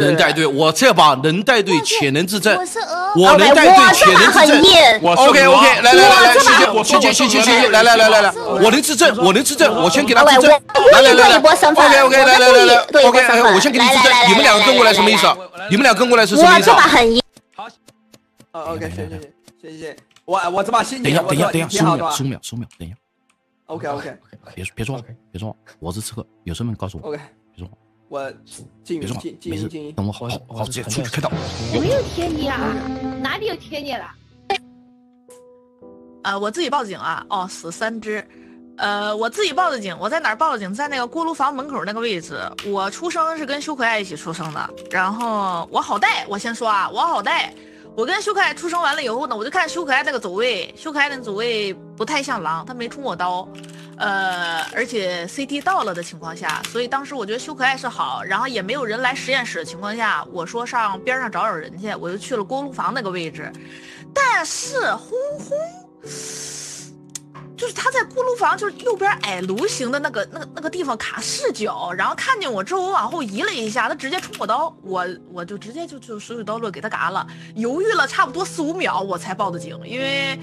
能带队，我这把能带队，且能自证。我，能带队，且能自证。我 OK OK，来来来来，谢谢，谢谢谢谢谢谢，来来来来来，我能自证，我能自证，我先给他自证。来来来，OK OK，来来来来，OK OK，我先给你自证。你们两个跟过来什么意思？你们俩跟过来是什么意思？我这把很硬。好，，OK，谢谢谢谢谢谢。我我这把先等一下等一下等一下，十五秒十五秒十五秒，等一下。OK OK，别别说话别说话，我是刺客，有身份告诉我。OK，别说话。我进别说话音静，静没事等我好好好直接出去开刀。我有贴你啊，哪里有贴你了？呃，我自己报警啊，哦，死三只，呃，我自己报的警，我在哪儿报的警？在那个锅炉房门口那个位置。我出生是跟修可爱一起出生的，然后我好带，我先说啊，我好带。我跟修可爱出生完了以后呢，我就看修可爱那个走位，修可爱那个走位不太像狼，他没冲我刀，呃，而且 CT 到了的情况下，所以当时我觉得修可爱是好，然后也没有人来实验室的情况下，我说上边上找找人去，我就去了锅炉房那个位置，但是轰轰。就是他在锅炉房，就是右边矮炉型的那个、那个、那个地方卡视角，然后看见我之后，我往后移了一下，他直接冲我刀，我我就直接就就手起刀落给他嘎了，犹豫了差不多四五秒，我才报的警，因为，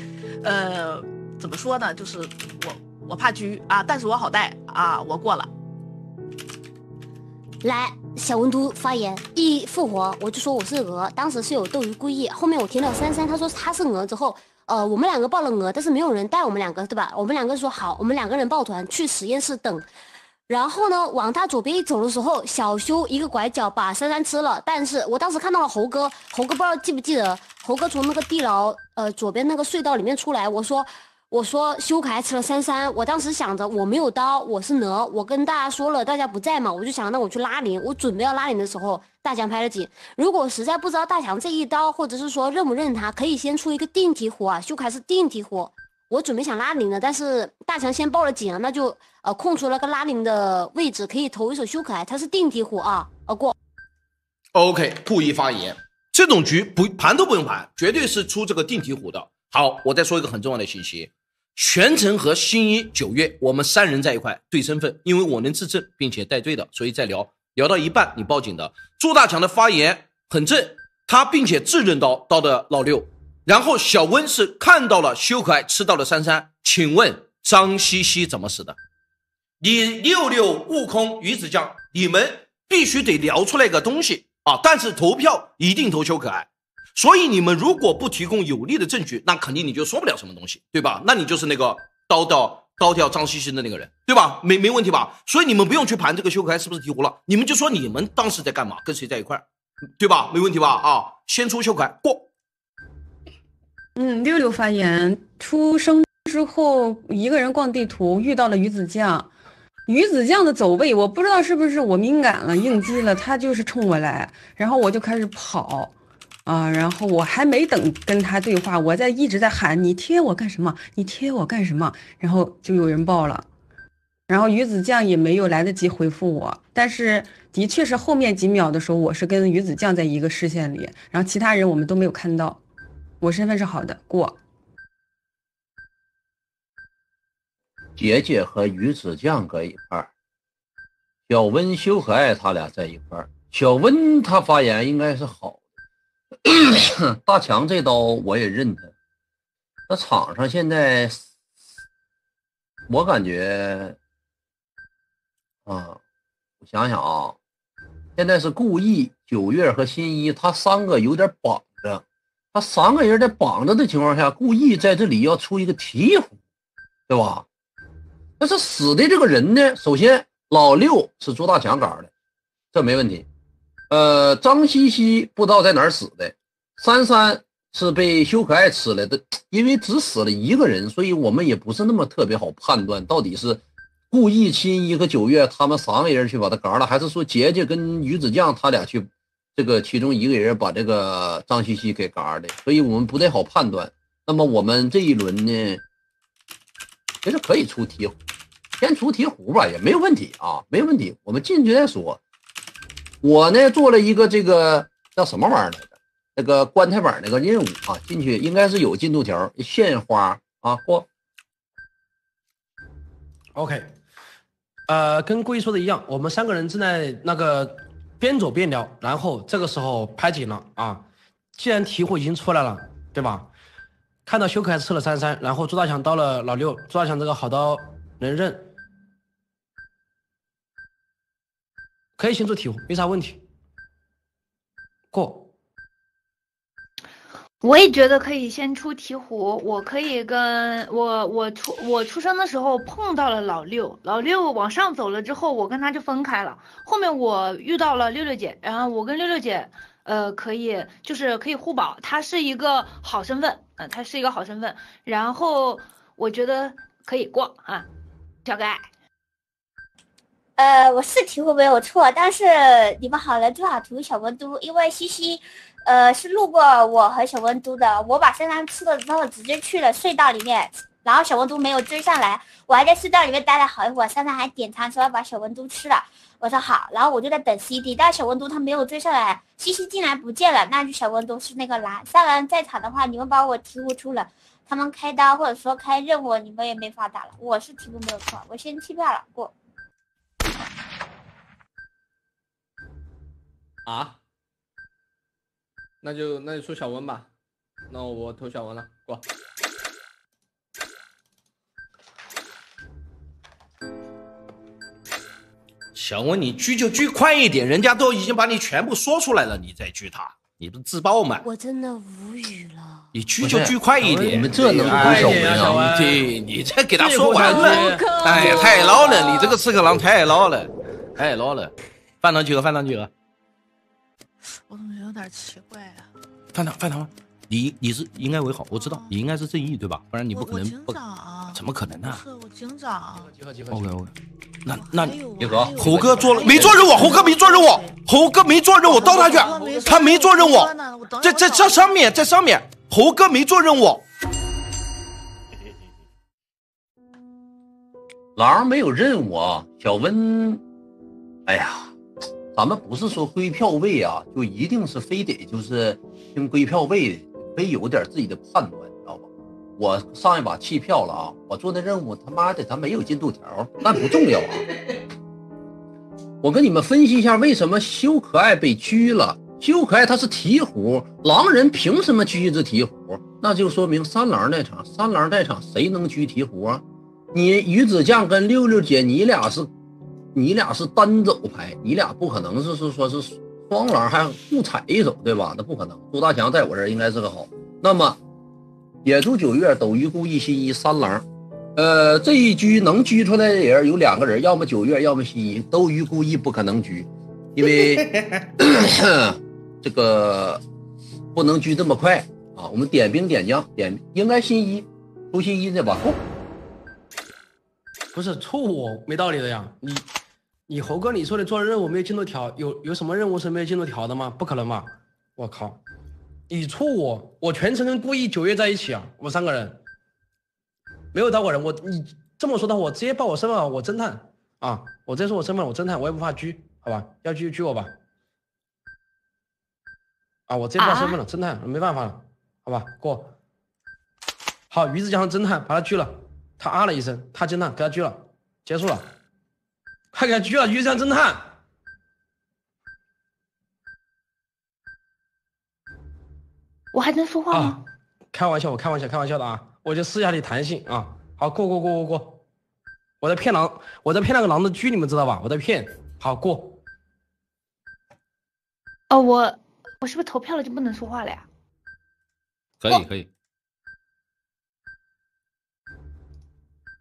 呃，怎么说呢，就是我我怕狙啊，但是我好带啊，我过了。来，小温都发言，一复活我就说我是鹅，当时是有斗鱼故意，后面我听到珊珊她说她是鹅之后，呃，我们两个报了鹅，但是没有人带我们两个，对吧？我们两个说好，我们两个人抱团去实验室等。然后呢，往他左边一走的时候，小修一个拐角把珊珊吃了。但是我当时看到了猴哥，猴哥不知道记不记得，猴哥从那个地牢呃左边那个隧道里面出来，我说我说修凯吃了三三，我当时想着我没有刀，我是哪，我跟大家说了，大家不在嘛，我就想那我去拉铃，我准备要拉铃的时候，大强拍了警。如果实在不知道大强这一刀，或者是说认不认他，可以先出一个定体火啊，修凯是定体火。我准备想拉铃的，但是大强先报了警啊，那就呃空出了个拉铃的位置，可以投一手修可爱，他是定体火啊，呃过。OK，故意发言，这种局不盘都不用盘，绝对是出这个定体虎的。好，我再说一个很重要的信息，全程和新一、九月我们三人在一块对身份，因为我能自证并且带队的，所以在聊聊到一半你报警的。朱大强的发言很正，他并且自认到刀的老六，然后小温是看到了修可爱吃到了珊珊，请问张西西怎么死的？你六六悟空鱼子酱，你们必须得聊出来个东西啊！但是投票一定投修可爱，所以你们如果不提供有力的证据，那肯定你就说不了什么东西，对吧？那你就是那个刀掉刀掉张西西的那个人，对吧？没没问题吧？所以你们不用去盘这个修可爱是不是提壶了，你们就说你们当时在干嘛，跟谁在一块，对吧？没问题吧？啊，先出修可爱过。嗯，六六发言，出生之后一个人逛地图遇到了鱼子酱，鱼子酱的走位我不知道是不是我敏感了应激了，他就是冲我来，然后我就开始跑，啊，然后我还没等跟他对话，我在一直在喊你贴我干什么？你贴我干什么？然后就有人报了，然后鱼子酱也没有来得及回复我，但是的确是后面几秒的时候，我是跟鱼子酱在一个视线里，然后其他人我们都没有看到。我身份是好的，过。姐姐和鱼子酱搁一块儿，小温、修可爱他俩在一块儿。小温他发言应该是好，大强这刀我也认他。那场上现在，我感觉啊，我想想啊，现在是故意九月和新一他三个有点绑着。他三个人在绑着的情况下，故意在这里要出一个提壶，对吧？但是死的这个人呢，首先老六是朱大强杆的，这没问题。呃，张西西不知道在哪儿死的，珊珊是被修可爱吃了的，因为只死了一个人，所以我们也不是那么特别好判断到底是故意亲一和九月他们三个人去把他嘎了，还是说杰杰跟鱼子酱他俩去。这个其中一个人把这个张西西给嘎的，所以我们不太好判断。那么我们这一轮呢，其实可以出提壶，先出提壶吧，也没有问题啊，没有问题。我们进去再说。我呢做了一个这个叫什么玩意儿来着？那个棺材板那个任务啊，进去应该是有进度条，献花啊过。OK，呃，跟故意说的一样，我们三个人正在那个边走边聊，然后这个时候拍紧了啊。既然题库已经出来了，对吧？看到修可爱吃了三三，然后朱大强刀了老六，朱大强这个好刀能认，可以先做题，没啥问题。过。我也觉得可以先出鹈鹕，我可以跟我我出我出生的时候碰到了老六，老六往上走了之后，我跟他就分开了。后面我遇到了六六姐，然后我跟六六姐，呃，可以就是可以互保，她是一个好身份，嗯、她是一个好身份，然后我觉得可以过啊，小可爱。呃，我是题库没有错，但是你们好人最好图小温都，因为西西，呃，是路过我和小温都的，我把珊珊吃了之后直接去了隧道里面，然后小温都没有追上来，我还在隧道里面待了好一会儿，珊珊还点餐说要把小温都吃了，我说好，然后我就在等 CD，但是小温都他没有追上来，西西竟然不见了，那就小温都是那个蓝，三人在场的话，你们把我题库出了。他们开刀或者说开任务，你们也没法打了。我是题库没有错，我先弃票了，过。啊，那就那就出小温吧，那我投小温了，过。小温，你狙就狙快一点，人家都已经把你全部说出来了，你再狙他，你不是自爆吗？我真的无语了。你狙就狙快一点，你们这能不哎小温啊？对，你这给他说完了，哎呀，太捞了，你这个刺客狼太捞了，太捞了。饭堂几个？饭堂几个？我怎么觉得有点奇怪啊？饭堂饭堂，你你是应该为好，我知道你应该是正义对吧？不然你不可能我警不，长，怎么可能呢我警长。集合集合。？OK OK，那那还有集合还有猴哥做了没做任务？猴哥没做任务，猴哥没做任务，刀他去，他没做任务，在在这上面，在上面，猴哥没做任务。狼没有任务啊，小温，哎呀，咱们不是说归票位啊，就一定是非得就是听归票位，非有点自己的判断，你知道吧？我上一把弃票了啊，我做的任务他妈的他没有进度条，但不重要啊。我跟你们分析一下为什么修可爱被狙了。修可爱他是提壶，狼人凭什么狙一只提壶？那就说明三狼在场，三狼在场谁能狙提壶啊？你鱼子酱跟六六姐，你俩是，你俩是单走牌，你俩不可能是是说是双狼还互踩一手，对吧？那不可能。朱大强在我这儿应该是个好。那么，野猪九月、斗鱼故意新一三狼，呃，这一狙能狙出来的人有两个人，要么九月，要么新一。斗鱼故意不可能狙，因为这个不能狙这么快啊。我们点兵点将，点应该新一，出新一这把。不是错我没道理的呀，你你猴哥你说的做任务没有进度条，有有什么任务是没有进度条的吗？不可能吧！我靠，你错我，我全程跟故意九月在一起啊，我们三个人没有到过人，我你这么说的话，我直接报我身份啊，我侦探啊，我直接说我身份，我侦探，我也不怕狙，好吧？要狙就狙我吧。啊，我直接报身份了，侦探，没办法了，好吧？过。好，鱼子酱侦探把他狙了，他啊了一声，他侦探给他狙了，结束了，还给他狙了，鱼子酱侦探。我还能说话吗？啊，开玩笑，我开玩笑，开玩笑的啊，我就试一下你弹性啊。好，过过过过过，我在骗狼，我在骗那个狼的狙，你们知道吧？我在骗。好过，哦，我我是不是投票了就不能说话了呀？可以可以，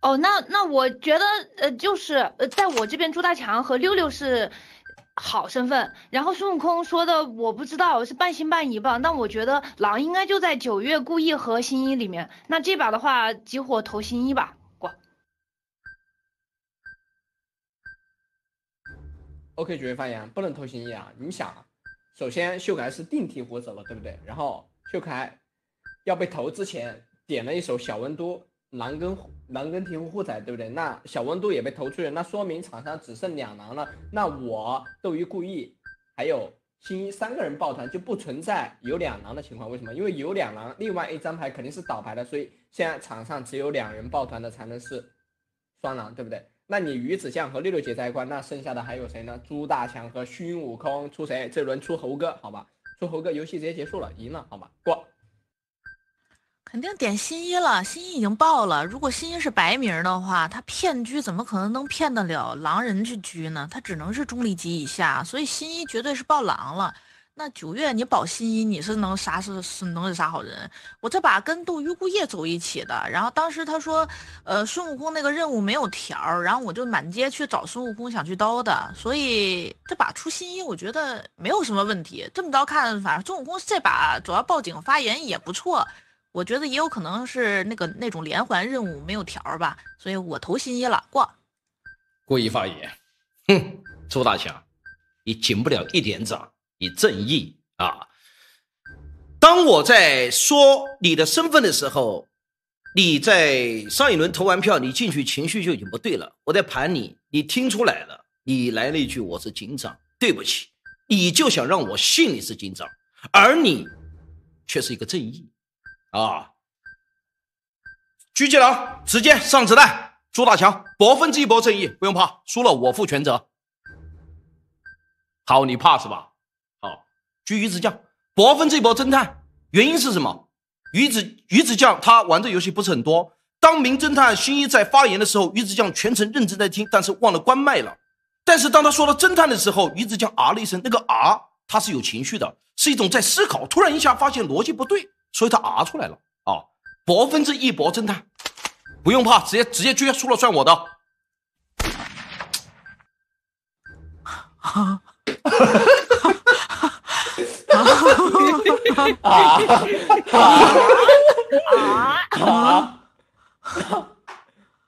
哦，那那我觉得呃，就是呃，在我这边朱大强和六六是好身份，然后孙悟空说的我不知道是半信半疑吧，那我觉得狼应该就在九月故意和新一里面，那这把的话集火投新一吧，过。OK，九月发言不能投新意啊！你想，首先秀凯是定题活走了，对不对？然后秀凯要被投之前点了一首小温都狼跟狼跟醍醐互踩，对不对？那小温度也被投出去，那说明场上只剩两狼了。那我斗鱼故意还有新一三个人抱团就不存在有两狼的情况，为什么？因为有两狼，另外一张牌肯定是倒牌的，所以现在场上只有两人抱团的才能是双狼，对不对？那你鱼子酱和六六姐在一块，那剩下的还有谁呢？朱大强和孙悟空出谁？这轮出猴哥，好吧？出猴哥，游戏直接结束了，赢了，好吧？过。肯定点新一了，新一已经报了。如果新一是白名的话，他骗狙怎么可能能骗得了狼人去狙呢？他只能是中立级以下，所以新一绝对是报狼了。那九月你保新一，你是能啥是是能是啥好人？我这把跟斗鱼孤夜走一起的，然后当时他说，呃，孙悟空那个任务没有条儿，然后我就满街去找孙悟空想去刀的，所以这把出新一，我觉得没有什么问题。这么着看，反正孙悟空这把主要报警发言也不错。我觉得也有可能是那个那种连环任务没有条儿吧，所以我投新一了，过。故意发言，哼，周大强，你进不了一点长，你正义啊！当我在说你的身份的时候，你在上一轮投完票，你进去情绪就已经不对了。我在盘你，你听出来了，你来了一句我是警长，对不起，你就想让我信你是警长，而你却是一个正义。啊！狙击狼直接上子弹，朱大强百分之一波正义，不用怕，输了我负全责。好，你怕是吧？好，狙鱼子酱百分之一波侦探，原因是什么？鱼子鱼子酱他玩这游戏不是很多。当名侦探新一在发言的时候，鱼子酱全程认真在听，但是忘了关麦了。但是当他说到侦探的时候，鱼子酱啊了一声，那个啊他是有情绪的，是一种在思考，突然一下发现逻辑不对。所以他啊出来了啊，百分之一博侦探，不用怕，直接直接狙输了算我的。啊！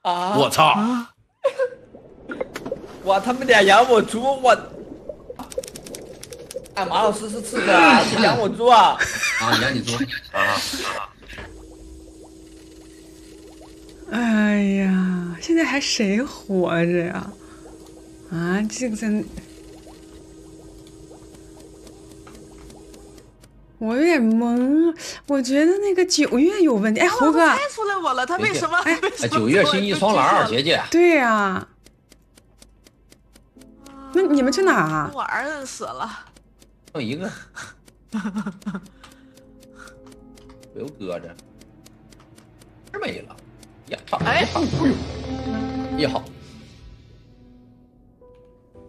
啊！我操！哇，他们俩养我猪，我。哎，马老师是刺客啊，养我猪啊！啊，养你猪啊！哎呀，现在还谁活着呀？啊，这个真，我有点懵。我觉得那个九月有问题。哎，猴哥，猜出来我了，他为什么？哎，九月新一双狼，姐姐。对呀。那你们去哪啊？我儿子死了。剩一个，不用搁着，这没了，呀，哎，一好，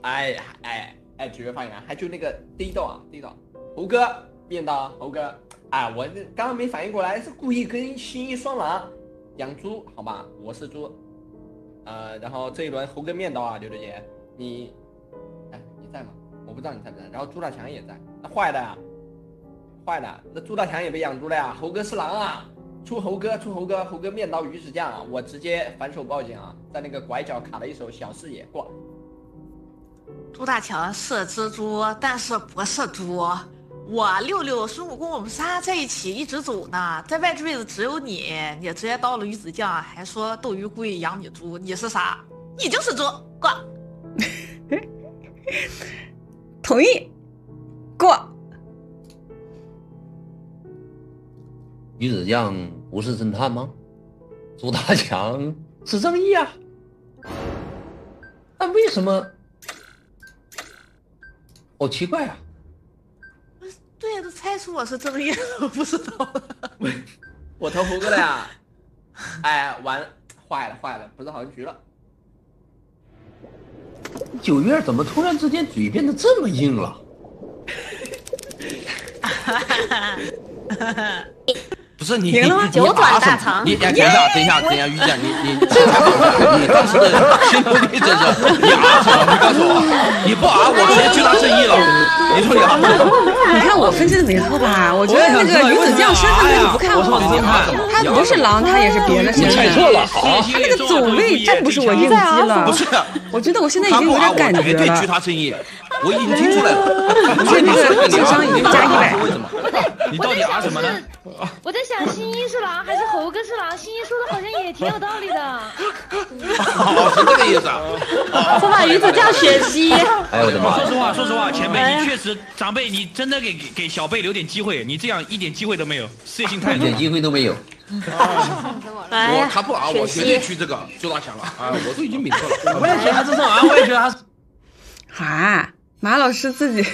哎呀，哎哎，几位发言，还就那个第一道啊，第一道，猴哥面刀，猴哥，哎，我刚刚没反应过来，是故意跟新一双狼养猪，好吧，我是猪，呃，然后这一轮猴哥面刀啊，刘德姐，你，哎，你在吗？我不知道你在不在，然后朱大强也在，那坏的呀，坏的，那朱大强也被养猪了呀。猴哥是狼啊，出猴哥，出猴哥，猴哥面刀鱼子酱啊，我直接反手报警啊，在那个拐角卡了一手小视野过。朱大强是蜘蛛，但是不是猪。我六六孙悟空，我们仨在一起一直走呢，在外位置只有你，你直接到了鱼子酱，还说斗鱼故意养你猪，你是啥？你就是猪，过。同意，过。鱼子酱不是侦探吗？朱大强是正义啊，那为什么？好奇怪啊！对呀，都猜出我是正义，我不知道。我投胡哥了呀！哎，完，坏了坏了，不是好局了。九月怎么突然之间嘴变得这么硬了？不是你，你九转大肠，你等一下，等一下，等一下，于酱，你你 你当时的心路历程是，你啊什么？你告诉我，你不啊，我直接就他正义了。你说你啊什么？你看我分析的没错吧？我觉得那个鱼子酱身份证不看好，他不是狼，他也是别的身份。猜错了，他那个走位真不是我应激了。不是，我觉得我现在已经有点感觉了。绝对居他正义，我已经听出来了。所以那个智商已经加一百。为什么？你到底啊什么呢？我在想，新一是狼还是猴哥是狼？新一说的好像也挺有道理的。哦，是这个意思啊。我把鱼子叫雪西。哎我的妈！说实话，说实话，前辈你确实，长辈你真的给给小辈留点机会，你这样一点机会都没有，事业心太一点机会都没有。哎呀我他不啊，我绝对去这个周大强了啊，我都已经明错了。我也觉得他这种啊，我也觉得他是。啊，马老师自己